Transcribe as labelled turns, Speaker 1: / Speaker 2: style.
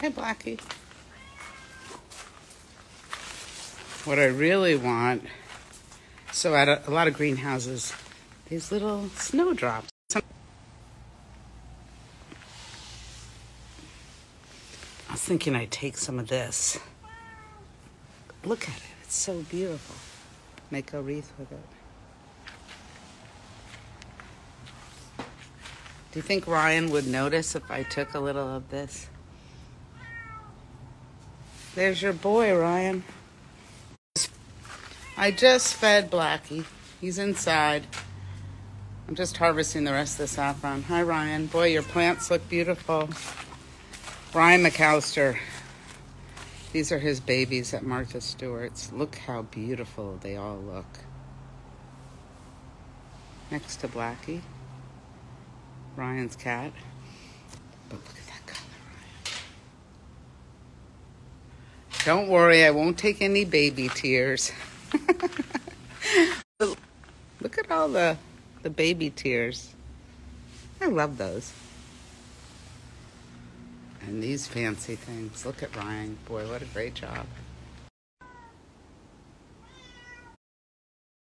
Speaker 1: Hi, Blackie. What I really want, so at a, a lot of greenhouses, these little snowdrops. I was thinking I'd take some of this. Look at it. It's so beautiful. Make a wreath with it. Do you think Ryan would notice if I took a little of this? There's your boy, Ryan. I just fed Blackie. He's inside. I'm just harvesting the rest of the saffron. Hi, Ryan. Boy, your plants look beautiful. Ryan McAllister. These are his babies at Martha Stewart's. Look how beautiful they all look. Next to Blackie. Ryan's cat. But look at that color, Ryan. Don't worry, I won't take any baby tears. look at all the the baby tears. I love those. And these fancy things. Look at Ryan. Boy, what a great job.